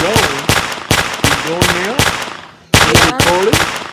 going. Keep going now. Keep yeah. recording.